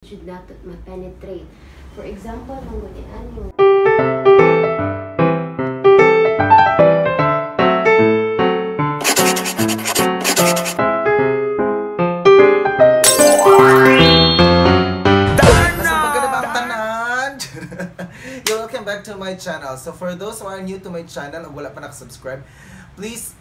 should not ma-penetrate. For example, tanan! Yo, welcome back to my channel. So for those who are new to my channel wala pa nakasubscribe, please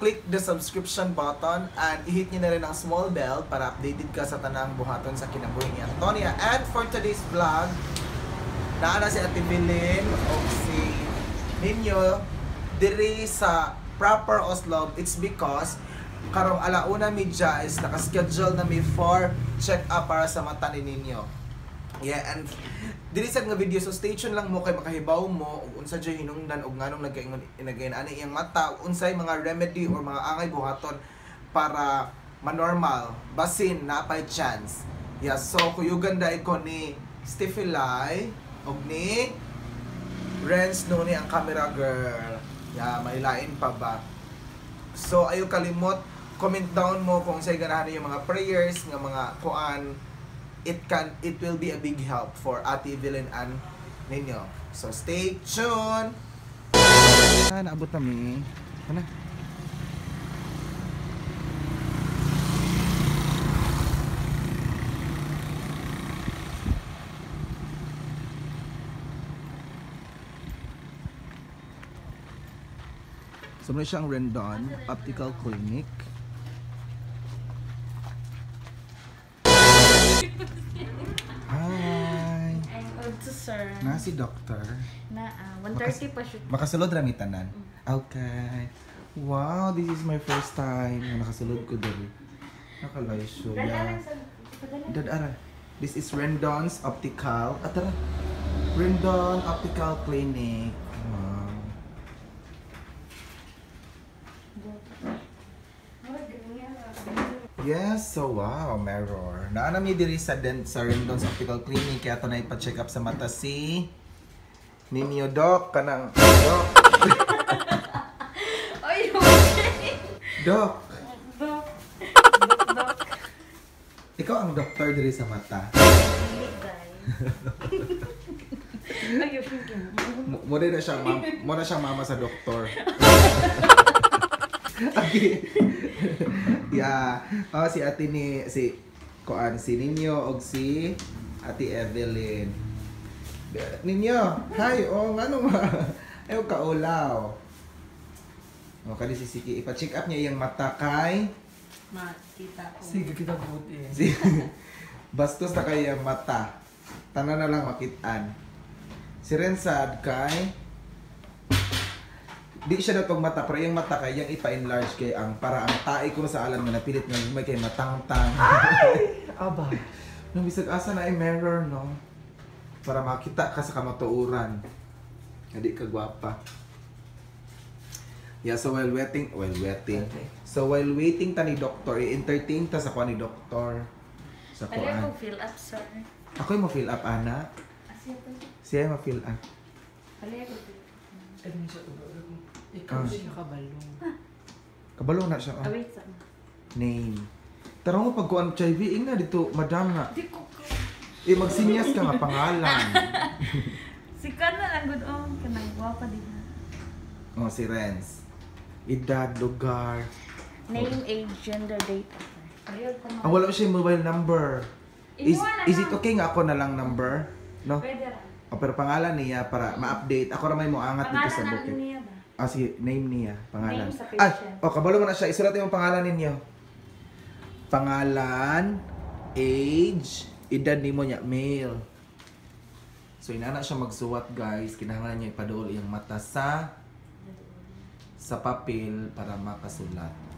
click the subscription button and i-hit nyo na rin ang small bell para updated ka sa tanang buhaton sa kinabuhi ni Antonia. And for today's vlog, naana si Ate Bilin o si Ninyo diri sa proper Oslo. It's because karong alauna midya is nakaschedule na mi for check-up para sa mata ni Ninyo. Yeah, and dili sad nga video so stay tuned lang mo kay makahibaw mo ug unsa jay hinungdan ug nganong nagkaingon nagayon ani iyang mata unsay mga remedy or mga angay buhaton para manormal basin na pay chance. Yeah, so kuyugan dai ko ni Steffi Lai ug ni Renz no ni ang camera girl. Yeah, may lain pa ba? So ayo kalimot comment down mo kung say ganahan yung mga prayers nga mga kuan it can it will be a big help for Ate Evelyn and ninyo. So stay tuned. Ah, naabot kami. Ano? So, may siyang Rendon Optical Clinic. Sir. Na si Doctor. Na, ah, 130 pa shoot. Makasulod rami tanan. Okay. Wow, this is my first time na nakasulod ko dali. Nakalay show. Yeah. Dadara. This is Rendon's Optical. Ah, tara. Rendon Optical Clinic. Wow. Yes, so wow, mirror. Naana mi diri sa dent sa Rendon's Optical Clinic kaya to na ipa-check up sa mata si Ninyo Doc kanang Doc. Okay. Doc. Dok, dok. ikaw ang doktor diri sa mata. Mo na siya mo na siyang mama sa doktor. okay. yeah. Oh, si ate ni si kuan si Ninyo og si ate Evelyn. Ninyo, hi. Oh, ngano ma? Ayaw ka ulaw. Oh, kani si Siki ipa-check up niya iyang mata kay Makita ko. Sige, kita buti. si bastos na kay iyang mata. Tanan na lang makitaan. Si Rensad kay di siya na tong mata pero yung mata kay yung ipa-enlarge kay ang para ang tae ko sa alam nga napilit nga may kay matang-tang. Aba. Nung bisag asa na ay mirror no para makita ka sa kamatuuran. Hindi ka gwapa. Yeah, so while waiting, while waiting. So while waiting ta ni doktor, i-entertain ta sa kuha ni doktor. Sa kuan. ko fill up, sir. Ako yung ma-fill up, ana. Siya yung ma-fill up. Pwede ko fill up. Ikaw Ah. siya kabalong. Kabalo na siya. Ah, Oh. wait, sir. Name. Tara mo pag kuan HIV, ing na dito, madam nga. Di ko ko. Eh, magsinyas ka nga pangalan. Si Kana lang good on. Kanang guwapa din na. oh, si Renz. Edad, lugar. Name, age, gender, date. Ayun, tama. Ah, wala siya yung mobile number. Is, na is it lang. okay nga ako na lang number? No? Pwede ra. O, pero pangalan niya para ma-update. Ako ramay mo angat dito sa Pangalan booking. ang niya ba? Ah, sige, name niya. Pangalan. Name sa patient. oh, kabalo mo na siya. Isulat yung pangalan ninyo. Pangalan, age, edad ni mo niya, male. So, inana siya magsuwat, guys. Kinahanglan niya ipaduol yung mata sa sa papel para makasulat.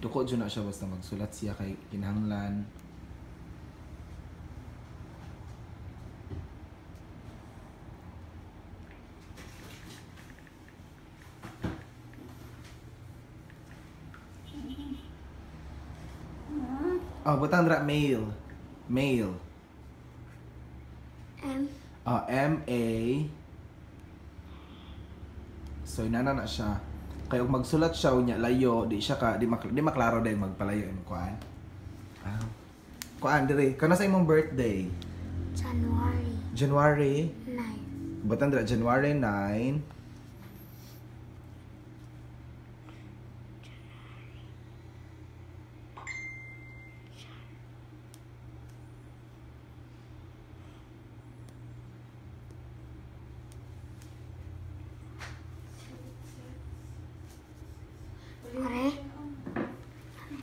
Magtuko dyan na siya basta magsulat siya kay kinahanglan. Oh, butang dra mail. Mail. M Oh, M A So inana na siya. Kung magsulat siya unya layo, di siya ka di, mak di maklaro din magpalayo imong kuan. Ah. Kuan dire, kana sa imong birthday? January January 9. Butang dira January 9.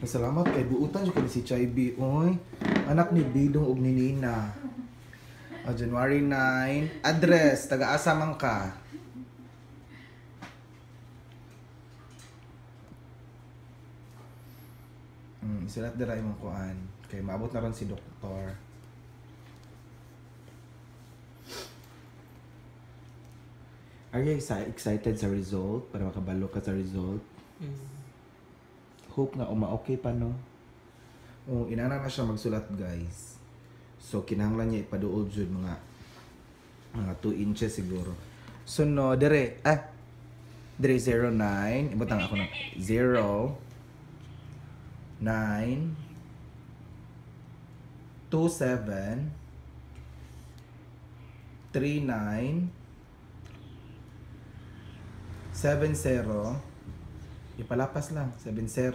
Salamat kay buutan jud kay si Chaibi oy. Anak ni Bidong ug ni Nina. Ah, January 9. Address, taga-asa man ka? Hmm, isulat dira imong kuan. Kay maabot na ron si doktor. Are you exci- excited sa result? Para makabalo ka sa result? Hope nga uma-okay pa, no? O, inana na siya magsulat, guys. So, kinahanglan niya ipaduol jud mga mga 2 inches siguro. So, no, dire, ah, dire 09, ibutang ako ng 0, 9, 27, 39, 70, ipalapas lang, 70,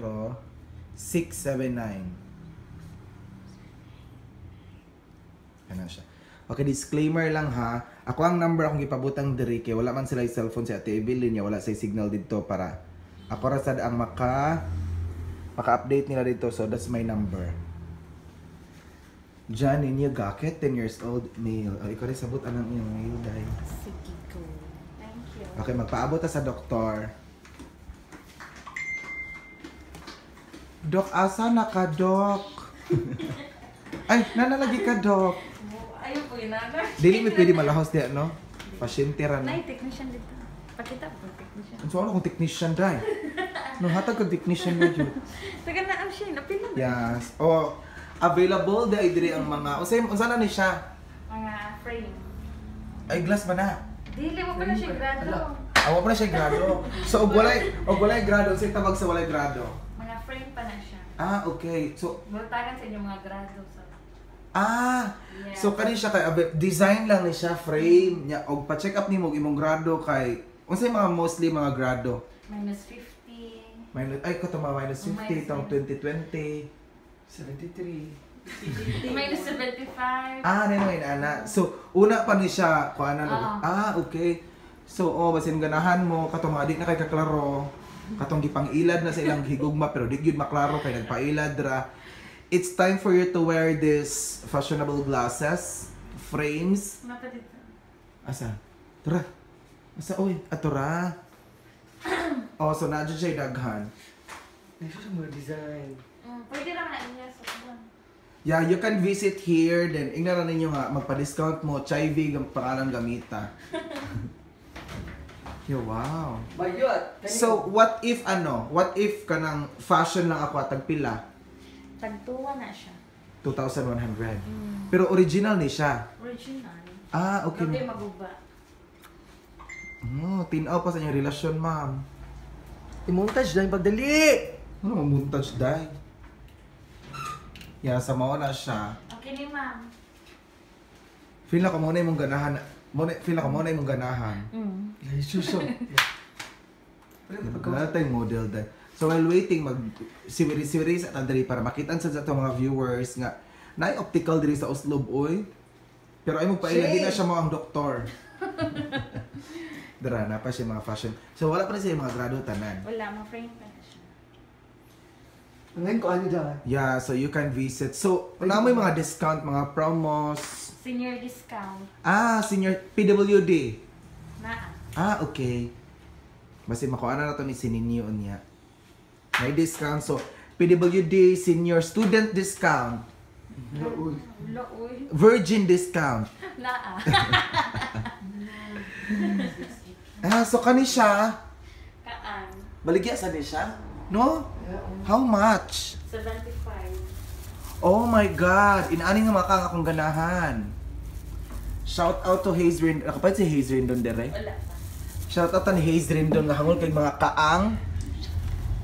679. Ano siya. Okay, disclaimer lang ha. Ako ang number akong gipabutang diri kay wala man sila yung cellphone si Ate Evelyn niya, wala sa signal dito para ako ra sad ang maka maka-update nila dito. So that's my number. John Inya Gaket, 10 years old, male. Oh, ikaw rin sabot anang iyong mail dahil. Sige ko. Thank you. Okay, magpaabot ta sa doktor. Dok, asa na ka, Dok? Ay, nanalagi ka, Dok. Ayaw po inana. Dili mi pwede malahos diya, no? Pasyente ra na. Nay, technician dito. Pakita po, technician. Ang suwala kong technician dai. No, hatag kag technician na jud. Taga na ang siya, napila na. Yes. Oh, available dai diri ang mga. Unsay unsa na ni siya? Mga frame. Ay glass ba na? Dili mo pa na siya grado. Awa pa na siya grado. So og walay og walay grado, say tawag sa walay grado. Mga frame pa na siya. Ah, okay. So Bultagan sa inyong mga grado. So, ah, yeah. so kani siya kay design lang ni siya frame nya og pa-check up nimo og imong grado kay unsay mga mostly mga grado. minus 50. Minus ay ko tama minus Oh, 50 minus tong 2020. 73. minus 75. Ah, ano yung ana. So, una pa ni siya, kung ano, Oo. ah, okay. So, oh, basin ganahan mo, katong adik na kay kaklaro, katong gipang ilad na sa ilang higugma, pero di gyud maklaro kay nagpailad ra. It's time for you to wear this fashionable glasses, frames. Asa? Tura. Asa, oy, atura. oh, so na siya daghan. Nasa sa mga design. Mm, pwede lang na niya sa. Yeah, you can visit here, then ingnan ninyo nga, magpa-discount mo, Chivy, ang pangalan gamita. Yo, wow. Bayot! So, what if ano? What if kanang fashion lang ako at tagpila? Tagtuwa na siya. 2,100. Mm. Pero original ni siya. Original. Ah, okay. Hindi maguba. Oh, tinaw pa sa inyong relasyon, ma'am. I-montage dahil pagdali! Ano mo montage dai? Yeah, sa mao na siya. Okay ni ma'am. Feel na ko muna imong ganahan. Muna, feel na ko muna imong ganahan. Mm. Ay, suso. Wala tayong model dai. So while waiting, mag siwiri-siwiri sa tandari para makitan sa ato mga viewers nga na optical diri sa Oslob oy. Pero ay mo pa di na siya mo ang doktor. Dara na pa siya mga fashion. So wala pa na siya mga grado tanan. Wala, ma-frame pa na siya. Ngayon ko ano dyan? Yeah, so you can visit. So, na mo yung mga discount, mga promos. Senior discount. Ah, senior PWD. Naa. Ah, okay. Basta makuha na na to ni Sininyo niya. May discount. So, PWD senior student discount. Uy. Virgin discount. Naa. Ah, so kani siya. Kaan. Baligya sa ni siya? No? How much? 75. Oh my God! Inaani nga makang akong ganahan. Shout out to Hazrin. Nakapad si Hazrin doon dere? Wala pa. Shout out ni Hayes rin doon nga hangol kay mga kaang.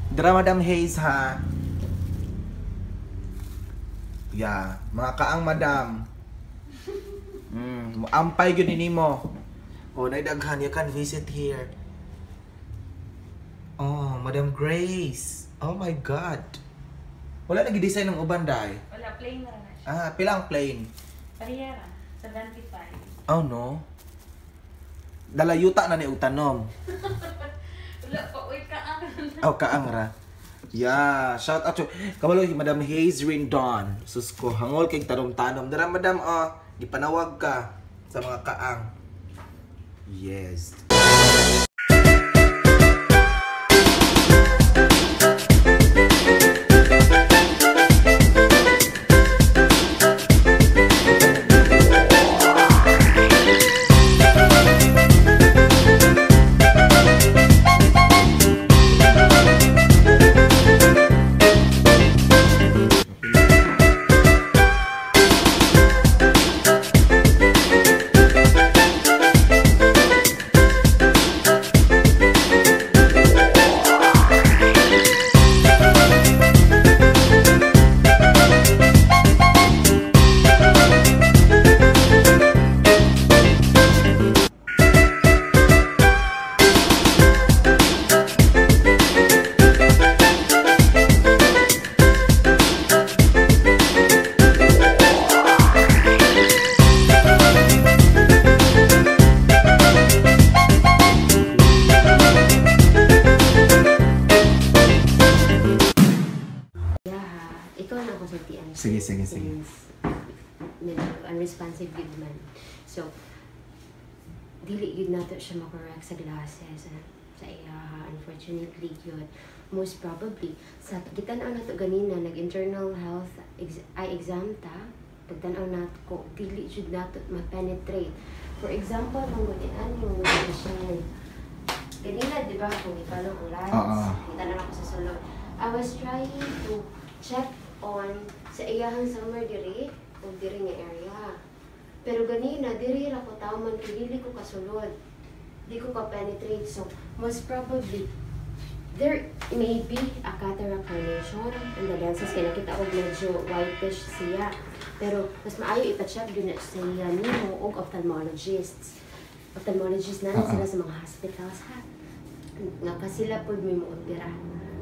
Dra Madam Hayes ha. Yeah, mga kaang madam. Mm, ampay gyud ni mo. Oh, naidaghan you can visit here. Oh, Madam Grace. Oh my God. Wala na design ng uban dai. Wala, plain na na siya. Ah, pilang plain. Parehara, 75. Oh no. Dalayuta na ni og tanom. Wala pa, uy ka ang. Aw kaang ra. Yeah, shout out to kabalo si Madam Hayes Rindon. Sus ko hangol kay tanom-tanom. Dara madam oh, gipanawag ka sa mga kaang. Yes. Sige, sige, sige. Medyo unresponsive gid man. So, dili gid nato siya makorek sa glasses ah, sa iya ha. Unfortunately yun. Most probably, sa gitan-aw nato ganina, nag-internal health ex- eye exam ta, pagtan-aw nato ko, dili jud nato ma-penetrate. For example, kung gudian yung vision, Ganina, di ba, kung ipalong ang lights, Oo. kita na ako sa sulod. I was trying to check on sa iyahang summer diri, o diri nga area. Pero ganina, diri ra ko tawman kay dili ko kasulod. Di ko ka penetrate. So, most probably, there may be a cataract formation in the lenses kaya nakita og medyo whitish siya. Pero mas maayo ipa-check na sa iya nimo og ophthalmologists. Ophthalmologists na lang Ah, ah. sila sa mga hospitals ha. Nga ka sila pod may muopera.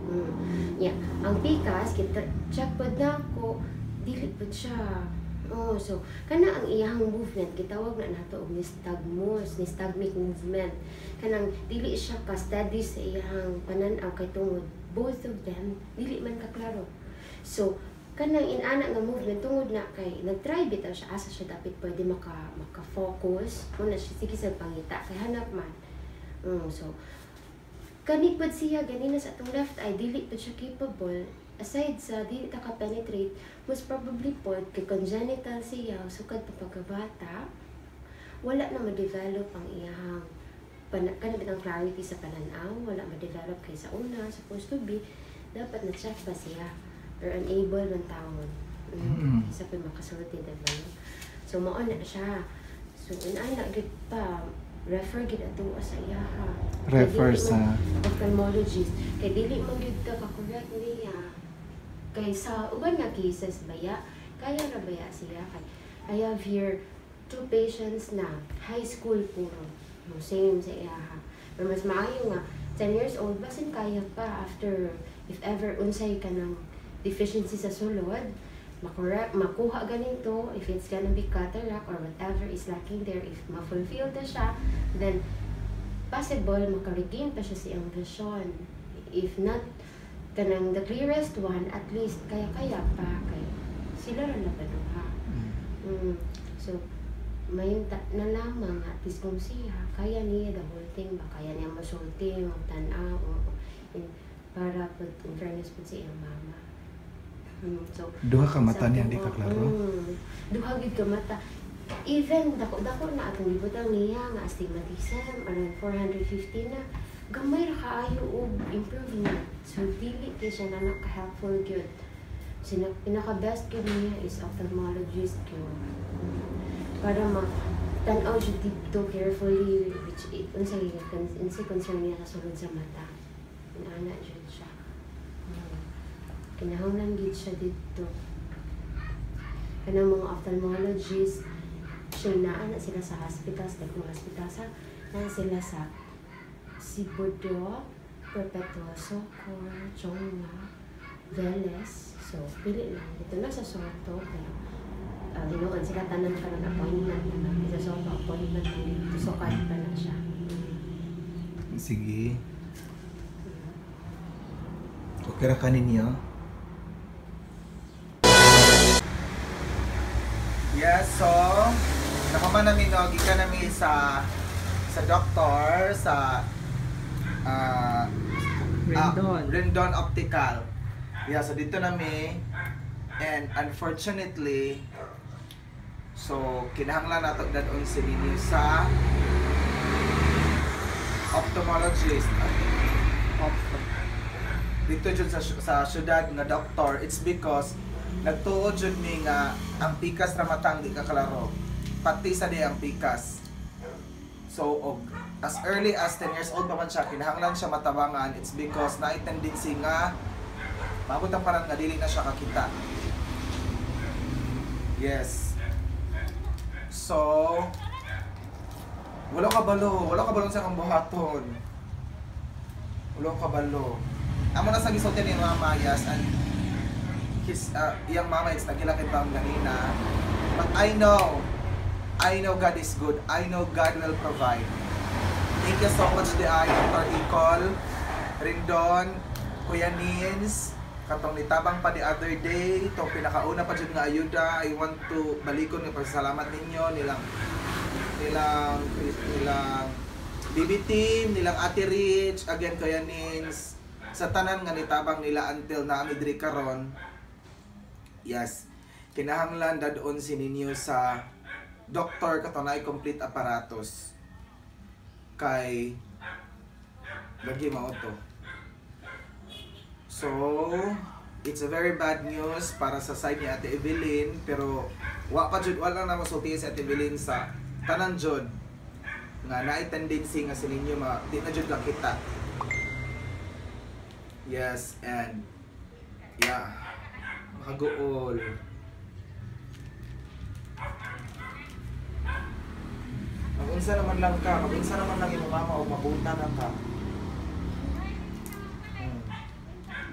Mm. Yeah. Ang pikas, kita check pod na ko, dili pod siya. Oh, so kana ang iyang movement gitawag na nato og nystagmus, nystagmic movement. Kanang dili siya ka steady sa iyang panan-aw kay tungod both of them dili man ka klaro. So kanang inana nga movement tungod na kay nagtry bitaw siya asa siya dapat pwede maka maka-focus mo na siya sige sa pangita kay hanap man. Mm, so kanig pud siya ganina sa atong left eye dili pud siya capable aside sa dili ta ka penetrate most probably pod kay congenital siya sukad pa pagkabata wala na ma-develop ang iyang pana, kana bitang clarity sa pananaw wala ma-develop kay sa una supposed to be dapat na check ba siya or unable man taon Mm. mm. isa pa makasulti diba so mao na siya so inay na gid pa refer gid ato sa iya ha Refer sa- ophthalmologist. Kay dili man gyud ka ka correct niya. Kay sa uban nga cases baya kaya ra baya siya. Kay I have here two patients na high school puro. No same sa iya ha. Pero mas maayo nga 10 years old basin kaya pa after if ever unsay ka ng deficiency sa sulod makorek makuha ganito if it's gonna be cataract or whatever is lacking there if ma-fulfill na siya then possible makaregain pa siya sa iyang vision if not kanang the clearest one at least kaya-kaya pa kay sila ra na paduha. Mm. so may na lamang at least kung siya kaya niya the whole thing ba kaya niya masulti magtanaw o in, para pag in fairness po sa iyang mama mm. so Duha ka mata sa niya, di ka klaro. Mm, duha gid ka mata. Even dako dako na atong gibutang niya nga astigmatism around 450 na gamay ra kaayo og improvement. So dili kay siya na naka-helpful gyud. Sina pinaka best gyud niya is ophthalmologist gyud. Para ma tanaw jud dito carefully which unsay unsay concern niya kasulod sa mata. Inana jud. Kinahanglan gid siya dito. Kanang mga ophthalmologist, siya naa na sila sa hospital, sa Tecno Hospital, sa na sila sa Sibudo, Perpetuoso, Cor, Chongwa, Veles. So, pili lang. Dito na sa Soto. Kaya, uh, linuan sila tanan ka ng appointment na. Sa Soto, appointment na dito. Sukat pa na siya. Sige. Okay kanin niya. Yes, so nakaman namin no, gikan namin sa sa doktor sa ah Rendon. ah, Rendon Optical. Yeah, so dito namin and unfortunately so kinahanglan nato dadon si ninyo sa ophthalmologist dito jud sa sa syudad nga doktor it's because nagtuod jud mi nga ang pikas ra matang ka kalaro. Pati sa di ang pikas. So og as early as 10 years old pa man siya kinahanglan siya matabangan. It's because na tendency nga maabot ang parang nga dili na siya kakita. Yes. So wala ka balo wala ka balon sa kang buhaton. Wala ka balo. Amo na sa gisulti ni Mama Yas and his uh, iyang mama is nagkilakit pa ganina but I know I know God is good. I know God will provide. Thank you so much di ay Dr. Icol Rindon Kuya Nins katong nitabang pa the other day itong pinakauna pa dyan nga ayuda. I want to balikon ni pasalamat ninyo nilang nilang nilang BB team nilang Ate Rich again Kuya Nins. Sa tanan nga nitabang nila until na diri karon yes. Kinahanglan dadon si ninyo sa doktor katunay complete aparatos kay lagi mao to. So it's a very bad news para sa side ni Ate Evelyn pero wa pa jud wala na masulti si Ate Evelyn sa tanan jud. Nga naay tendency nga sa ninyo ma di na jud lang kita Yes, and yeah, makagool. Magunsa naman lang ka, magunsa naman lang yung mama o mabuta na ka. Hmm.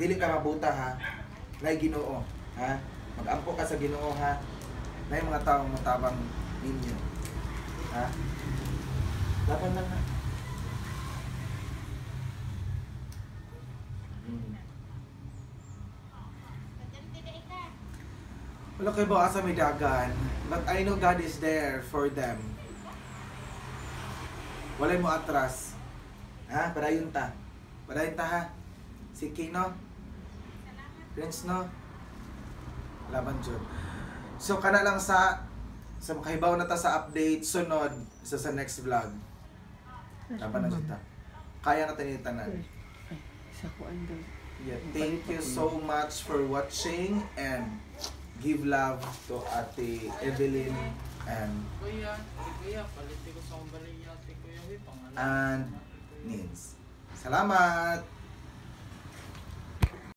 Dili ka mabuta ha. Nay Ginoo, ha? Mag-ampo ka sa Ginoo ha. Nay mga taong matabang ninyo. Ha? Laban lang ha. Wala kayo ba sa may dagan? But I know God is there for them. Walay mo atras. Ha? Padayon ta. Padayon ta ha. Si Kino. Prince no. Laban jud. So kana lang sa sa makahibaw na ta sa update sunod sa sa next vlog. Laban na ta. Kaya na tayo tanan. Sa kuan daw. Yeah, thank you so much for watching and give love to Ate Evelyn and and Nins. Salamat!